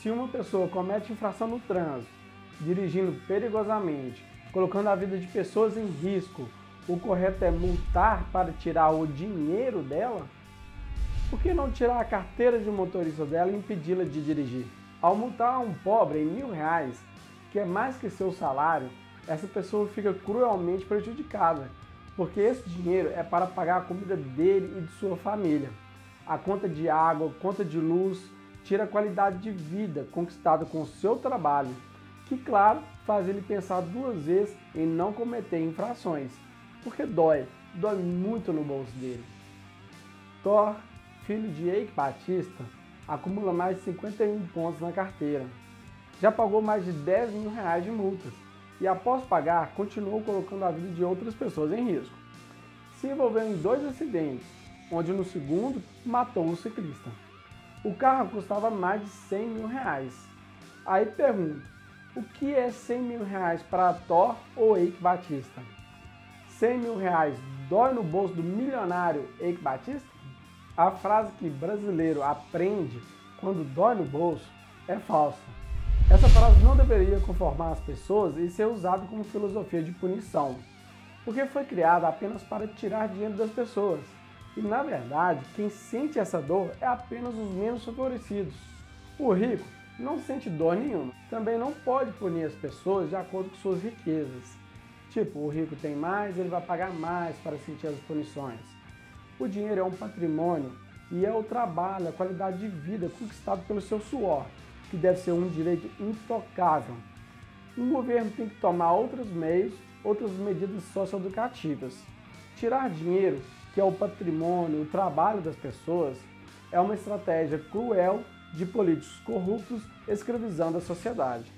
Se uma pessoa comete infração no trânsito, dirigindo perigosamente, colocando a vida de pessoas em risco, o correto é multar para tirar o dinheiro dela? Por que não tirar a carteira de motorista dela e impedi-la de dirigir? Ao multar um pobre em mil reais, que é mais que seu salário, essa pessoa fica cruelmente prejudicada, porque esse dinheiro é para pagar a comida dele e de sua família. A conta de água, conta de luz, tira a qualidade de vida conquistada com o seu trabalho, que, claro, faz ele pensar duas vezes em não cometer infrações, porque dói, dói muito no bolso dele. Thor, filho de Eike Batista, acumula mais de 51 pontos na carteira. Já pagou mais de 10 mil reais de multas e, após pagar, continuou colocando a vida de outras pessoas em risco. Se envolveu em dois acidentes, onde no segundo matou o ciclista. O carro custava mais de 100 mil reais. Aí pergunto, o que é 100 mil reais para Thor ou Eike Batista? 100 mil reais dói no bolso do milionário Eike Batista? A frase que brasileiro aprende quando dói no bolso é falsa. Essa frase não deveria conformar as pessoas e ser usada como filosofia de punição, porque foi criada apenas para tirar dinheiro das pessoas. E na verdade, quem sente essa dor é apenas os menos favorecidos. O rico não sente dor nenhuma. Também não pode punir as pessoas de acordo com suas riquezas. Tipo, o rico tem mais, ele vai pagar mais para sentir as punições. O dinheiro é um patrimônio e é o trabalho, a qualidade de vida conquistado pelo seu suor, que deve ser um direito intocável. Um governo tem que tomar outros meios, outras medidas socioeducativas. Tirar dinheiro, que é o patrimônio, o trabalho das pessoas, é uma estratégia cruel de políticos corruptos escravizando a sociedade.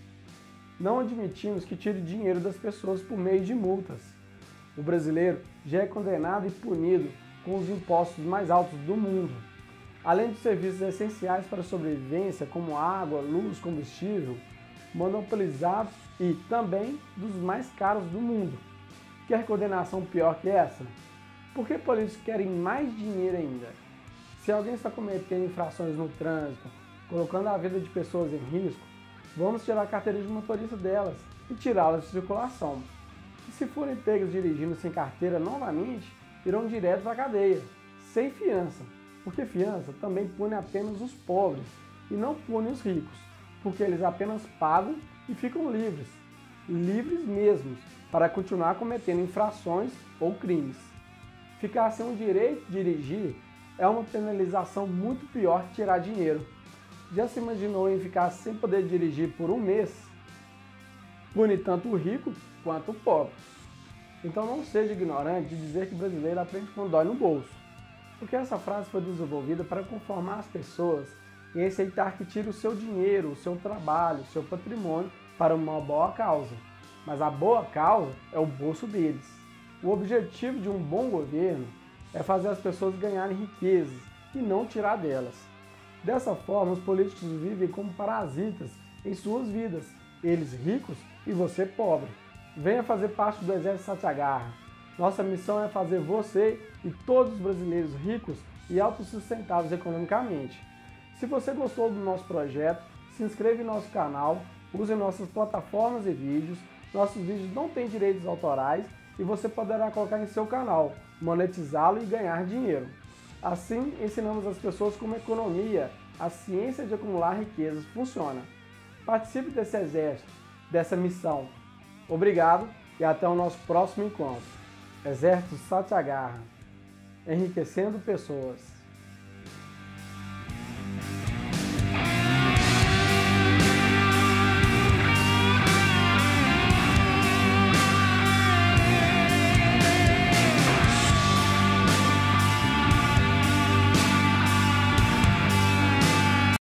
Não admitimos que tire dinheiro das pessoas por meio de multas. O brasileiro já é condenado e punido com os impostos mais altos do mundo além de serviços essenciais para a sobrevivência, como água, luz, combustível, monopolizados e também dos mais caros do mundo. Quer coordenação pior que essa? Por que políticos querem mais dinheiro ainda? Se alguém está cometendo infrações no trânsito, colocando a vida de pessoas em risco, vamos tirar a carteira de motorista delas e tirá-las de circulação. E se forem pegos dirigindo sem carteira novamente, irão direto a cadeia, sem fiança. Porque fiança também pune apenas os pobres e não pune os ricos, porque eles apenas pagam e ficam livres, livres mesmos, para continuar cometendo infrações ou crimes. Ficar sem o direito de dirigir é uma penalização muito pior que tirar dinheiro. Já se imaginou em ficar sem poder dirigir por um mês? Pune tanto o rico quanto o pobre. Então não seja ignorante de dizer que brasileiro aprende com dói no bolso porque essa frase foi desenvolvida para conformar as pessoas e aceitar que tire o seu dinheiro, o seu trabalho, o seu patrimônio para uma boa causa. Mas a boa causa é o bolso deles. O objetivo de um bom governo é fazer as pessoas ganharem riquezas e não tirar delas. Dessa forma, os políticos vivem como parasitas em suas vidas, eles ricos e você pobre. Venha fazer parte do Exército Satyagraha nossa missão é fazer você e todos os brasileiros ricos e autossustentáveis economicamente. Se você gostou do nosso projeto, se inscreva em nosso canal, use nossas plataformas e vídeos. Nossos vídeos não têm direitos autorais e você poderá colocar em seu canal, monetizá-lo e ganhar dinheiro. Assim, ensinamos as pessoas como a economia, a ciência de acumular riquezas funciona. Participe desse exército, dessa missão. Obrigado e até o nosso próximo encontro. Exército Satyagraha, enriquecendo pessoas.